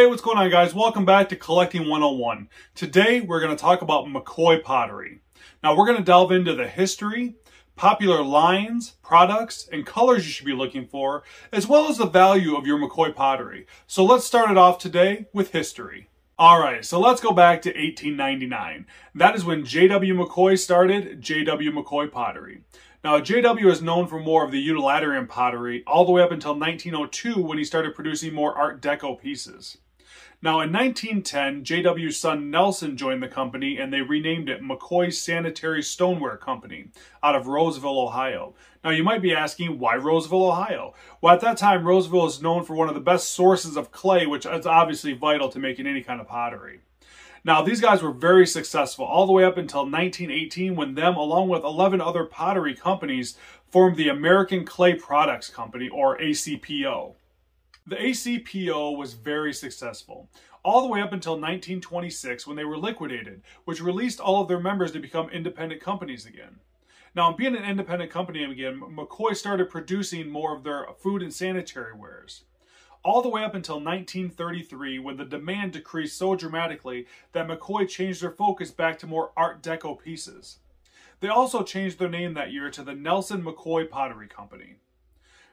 Hey, what's going on guys? Welcome back to Collecting 101. Today we're going to talk about McCoy pottery. Now we're going to delve into the history, popular lines, products, and colors you should be looking for, as well as the value of your McCoy pottery. So let's start it off today with history. Alright, so let's go back to 1899. That is when J.W. McCoy started J.W. McCoy Pottery. Now, JW is known for more of the utilitarian pottery all the way up until 1902 when he started producing more Art Deco pieces. Now, in 1910, JW's son Nelson joined the company and they renamed it McCoy Sanitary Stoneware Company out of Roseville, Ohio. Now, you might be asking, why Roseville, Ohio? Well, at that time, Roseville is known for one of the best sources of clay, which is obviously vital to making any kind of pottery. Now, these guys were very successful all the way up until 1918 when them, along with 11 other pottery companies, formed the American Clay Products Company, or ACPO. The ACPO was very successful, all the way up until 1926 when they were liquidated, which released all of their members to become independent companies again. Now, being an independent company again, McCoy started producing more of their food and sanitary wares all the way up until 1933 when the demand decreased so dramatically that McCoy changed their focus back to more Art Deco pieces. They also changed their name that year to the Nelson McCoy Pottery Company.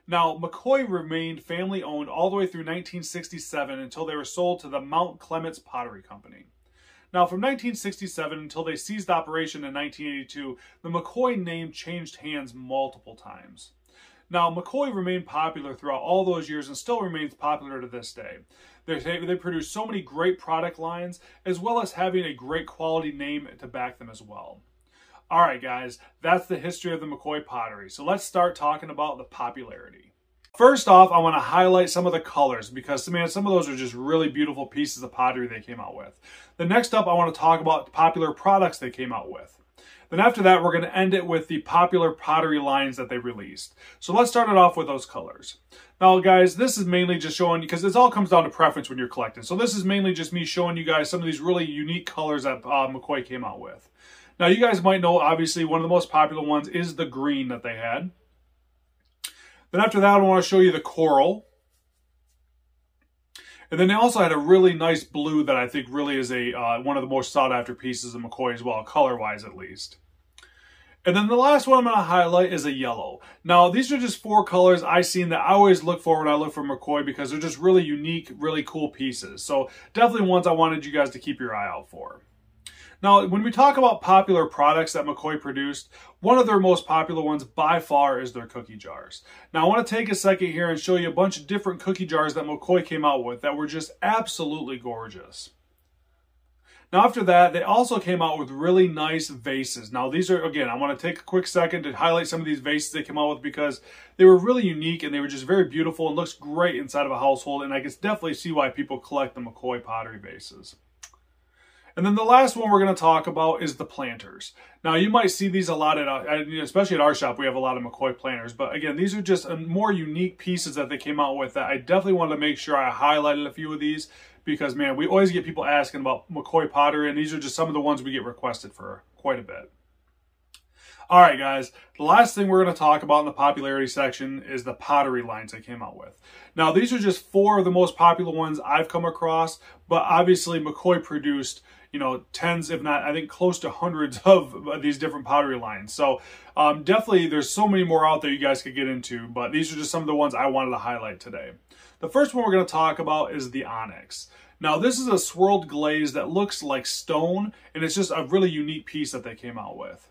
Now, McCoy remained family owned all the way through 1967 until they were sold to the Mount Clemens Pottery Company. Now, from 1967 until they ceased operation in 1982, the McCoy name changed hands multiple times. Now, McCoy remained popular throughout all those years and still remains popular to this day. They, they produce so many great product lines, as well as having a great quality name to back them as well. All right, guys, that's the history of the McCoy pottery. So let's start talking about the popularity. First off, I want to highlight some of the colors because, man, some of those are just really beautiful pieces of pottery they came out with. The next up, I want to talk about popular products they came out with. Then after that, we're going to end it with the popular pottery lines that they released. So let's start it off with those colors. Now, guys, this is mainly just showing, because this all comes down to preference when you're collecting. So this is mainly just me showing you guys some of these really unique colors that uh, McCoy came out with. Now, you guys might know, obviously, one of the most popular ones is the green that they had. Then after that, I want to show you the coral. And then they also had a really nice blue that I think really is a uh, one of the most sought after pieces of McCoy as well, color wise at least. And then the last one I'm going to highlight is a yellow. Now, these are just four colors I seen that I always look for when I look for McCoy because they're just really unique, really cool pieces. So definitely ones I wanted you guys to keep your eye out for. Now, when we talk about popular products that McCoy produced, one of their most popular ones by far is their cookie jars. Now, I want to take a second here and show you a bunch of different cookie jars that McCoy came out with that were just absolutely gorgeous. Now, after that, they also came out with really nice vases. Now, these are, again, I want to take a quick second to highlight some of these vases they came out with because they were really unique and they were just very beautiful and looks great inside of a household. And I can definitely see why people collect the McCoy pottery vases. And then the last one we're going to talk about is the planters. Now, you might see these a lot uh, at, especially at our shop, we have a lot of McCoy planters. But again, these are just um, more unique pieces that they came out with that I definitely wanted to make sure I highlighted a few of these because, man, we always get people asking about McCoy pottery, and these are just some of the ones we get requested for quite a bit. All right, guys, the last thing we're going to talk about in the popularity section is the pottery lines I came out with. Now, these are just four of the most popular ones I've come across, but obviously McCoy produced you know, tens, if not, I think close to hundreds of these different pottery lines. So um, definitely there's so many more out there you guys could get into, but these are just some of the ones I wanted to highlight today. The first one we're going to talk about is the Onyx. Now this is a swirled glaze that looks like stone and it's just a really unique piece that they came out with.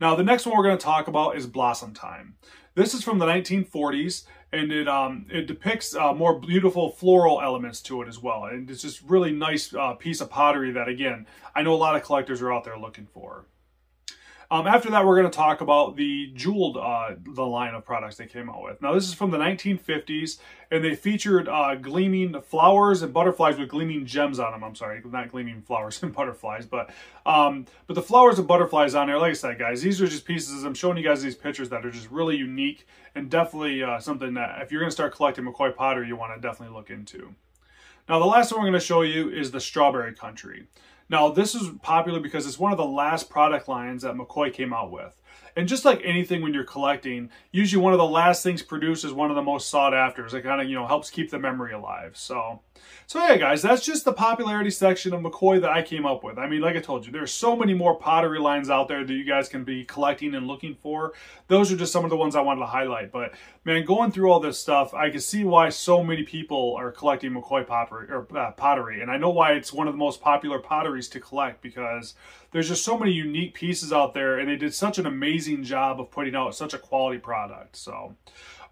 Now the next one we're going to talk about is Blossom Time. This is from the 1940s and it um, it depicts uh, more beautiful floral elements to it as well. And it's just really nice uh, piece of pottery that, again, I know a lot of collectors are out there looking for. Um, after that, we're going to talk about the jeweled, uh, the line of products they came out with. Now, this is from the 1950s, and they featured uh, gleaming flowers and butterflies with gleaming gems on them. I'm sorry, not gleaming flowers and butterflies, but um, but the flowers and butterflies on there. Like I said, guys, these are just pieces. I'm showing you guys these pictures that are just really unique and definitely uh, something that if you're going to start collecting McCoy pottery, you want to definitely look into. Now, the last one we're going to show you is the Strawberry Country. Now, this is popular because it's one of the last product lines that McCoy came out with. And just like anything when you're collecting, usually one of the last things produced is one of the most sought after. It kind of, you know, helps keep the memory alive. So, So yeah, guys, that's just the popularity section of McCoy that I came up with. I mean, like I told you, there's so many more pottery lines out there that you guys can be collecting and looking for. Those are just some of the ones I wanted to highlight. But man, going through all this stuff, I can see why so many people are collecting McCoy pottery, or, uh, pottery. And I know why it's one of the most popular potteries to collect because there's just so many unique pieces out there and they did such an amazing job of putting out such a quality product. So,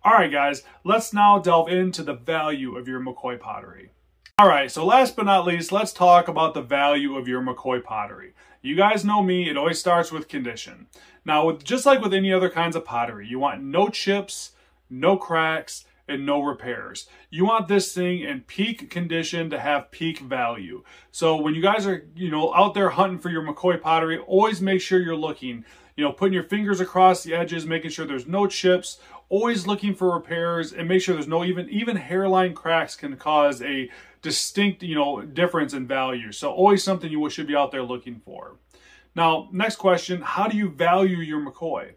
all right, guys, let's now delve into the value of your McCoy pottery. All right, so last but not least, let's talk about the value of your McCoy pottery. You guys know me, it always starts with condition. Now, with, just like with any other kinds of pottery, you want no chips, no cracks, and no repairs. You want this thing in peak condition to have peak value. So when you guys are, you know, out there hunting for your McCoy pottery, always make sure you're looking, you know, putting your fingers across the edges, making sure there's no chips, always looking for repairs and make sure there's no even even hairline cracks can cause a distinct, you know, difference in value. So always something you should be out there looking for. Now, next question, how do you value your McCoy?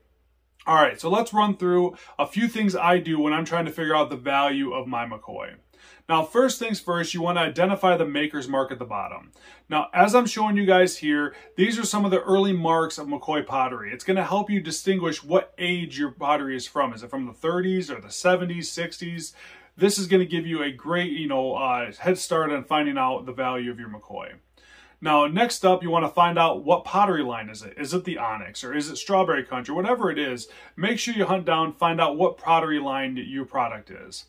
All right, so let's run through a few things I do when I'm trying to figure out the value of my McCoy. Now, first things first, you want to identify the maker's mark at the bottom. Now, as I'm showing you guys here, these are some of the early marks of McCoy pottery. It's going to help you distinguish what age your pottery is from. Is it from the 30s or the 70s, 60s? This is going to give you a great, you know, uh, head start on finding out the value of your McCoy. Now, next up, you want to find out what pottery line is it. Is it the Onyx or is it Strawberry Country? Whatever it is, make sure you hunt down, find out what pottery line your product is.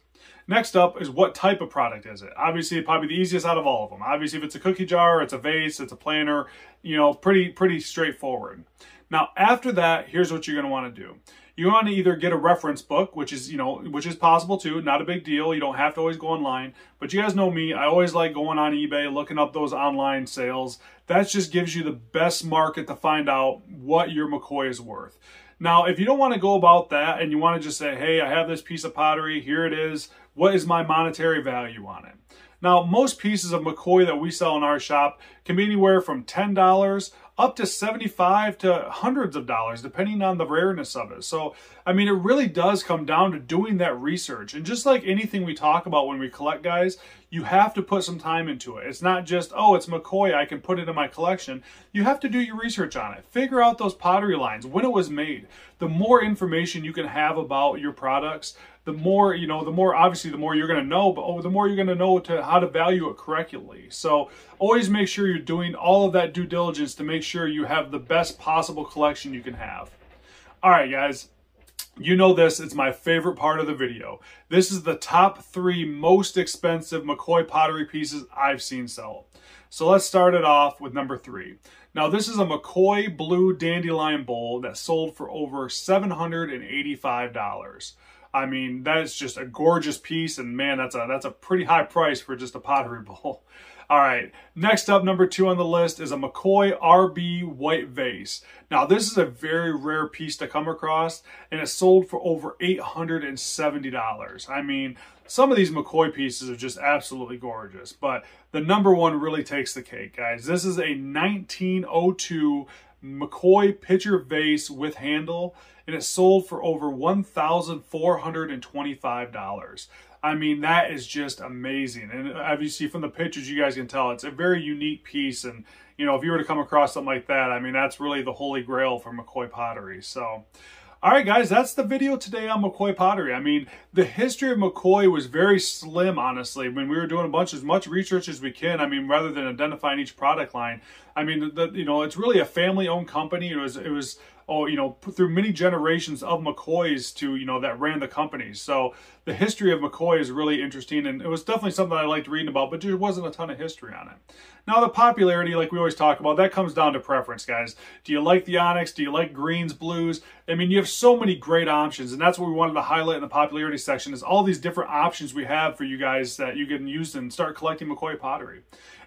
Next up is what type of product is it? Obviously, probably the easiest out of all of them. Obviously, if it's a cookie jar, it's a vase, it's a planter, you know, pretty, pretty straightforward. Now, after that, here's what you're going to want to do you want to either get a reference book, which is, you know, which is possible too, not a big deal. You don't have to always go online. But you guys know me, I always like going on eBay, looking up those online sales. That just gives you the best market to find out what your McCoy is worth. Now, if you don't want to go about that and you want to just say, hey, I have this piece of pottery, here it is, what is my monetary value on it? Now, most pieces of McCoy that we sell in our shop can be anywhere from $10 up to 75 to hundreds of dollars, depending on the rareness of it. So, I mean, it really does come down to doing that research. And just like anything we talk about when we collect guys, you have to put some time into it. It's not just, oh, it's McCoy, I can put it in my collection. You have to do your research on it. Figure out those pottery lines, when it was made. The more information you can have about your products, the more, you know, the more, obviously, the more you're going to know, but oh, the more you're going to know to how to value it correctly. So always make sure you're doing all of that due diligence to make sure you have the best possible collection you can have. All right, guys. You know this, it's my favorite part of the video. This is the top three most expensive McCoy pottery pieces I've seen sell. So let's start it off with number three. Now this is a McCoy Blue Dandelion Bowl that sold for over $785. I mean, that is just a gorgeous piece, and man, that's a that's a pretty high price for just a pottery bowl. All right, next up, number two on the list is a McCoy RB white vase. Now, this is a very rare piece to come across, and it sold for over $870. I mean, some of these McCoy pieces are just absolutely gorgeous, but the number one really takes the cake, guys. This is a 1902 McCoy pitcher vase with handle, and it sold for over $1,425. I mean, that is just amazing. And obviously, from the pictures, you guys can tell it's a very unique piece. And, you know, if you were to come across something like that, I mean, that's really the holy grail for McCoy pottery. So, all right, guys, that's the video today on McCoy pottery. I mean, the history of McCoy was very slim, honestly. When we were doing a bunch, as much research as we can, I mean, rather than identifying each product line, I mean, the, you know, it's really a family-owned company. It was, it was oh, you know, through many generations of McCoys to, you know, that ran the companies. So the history of McCoy is really interesting, and it was definitely something I liked reading about, but there wasn't a ton of history on it. Now, the popularity, like we always talk about, that comes down to preference, guys. Do you like the Onyx? Do you like greens, blues? I mean, you have so many great options, and that's what we wanted to highlight in the popularity section is all these different options we have for you guys that you can use and start collecting McCoy pottery.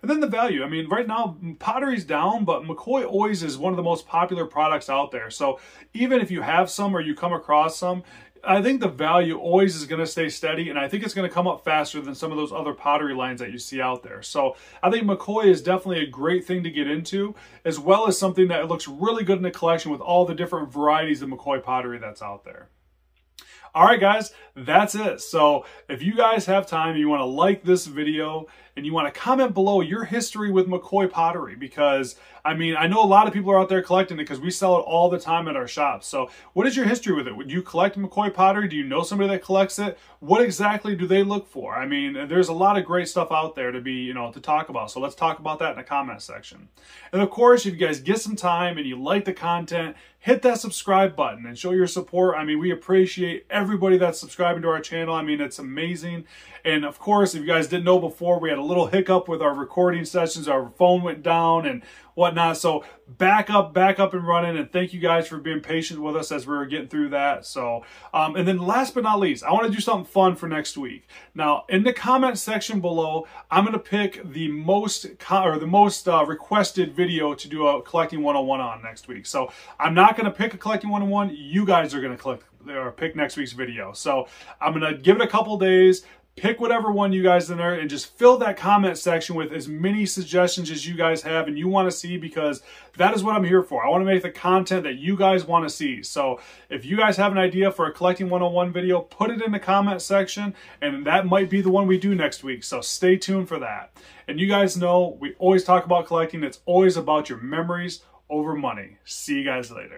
And then the value. I mean, right now, pottery's down, but McCoy always is one of the most popular products out there. So even if you have some or you come across some, I think the value always is going to stay steady, and I think it's going to come up faster than some of those other pottery lines that you see out there. So I think McCoy is definitely a great thing to get into, as well as something that looks really good in the collection with all the different varieties of McCoy pottery that's out there. All right, guys, that's it. So if you guys have time, and you want to like this video, and you want to comment below your history with McCoy pottery because I mean, I know a lot of people are out there collecting it because we sell it all the time at our shop. So what is your history with it? Would you collect McCoy pottery? Do you know somebody that collects it? What exactly do they look for? I mean, there's a lot of great stuff out there to be, you know, to talk about. So let's talk about that in the comment section. And of course, if you guys get some time and you like the content, hit that subscribe button and show your support. I mean, we appreciate everybody that's subscribing to our channel. I mean, it's amazing. And of course, if you guys didn't know before, we had a little hiccup with our recording sessions. Our phone went down and whatnot. So back up, back up and running. And thank you guys for being patient with us as we were getting through that. So, um, and then last but not least, I want to do something fun for next week. Now, in the comment section below, I'm going to pick the most or the most uh, requested video to do a collecting 101 on next week. So I'm not going to pick a collecting 101. You guys are going to click or pick next week's video. So I'm going to give it a couple days pick whatever one you guys in there and just fill that comment section with as many suggestions as you guys have and you want to see because that is what I'm here for. I want to make the content that you guys want to see. So if you guys have an idea for a collecting 101 video, put it in the comment section and that might be the one we do next week. So stay tuned for that. And you guys know we always talk about collecting. It's always about your memories over money. See you guys later.